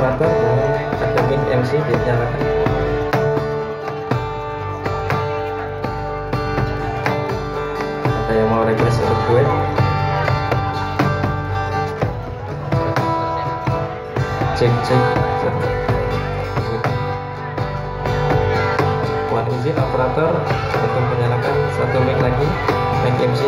operator ada min MC dinyalakan ada yang mau request untuk gue cek cek mohon izin operator untuk menyalakan satu mic lagi mic MC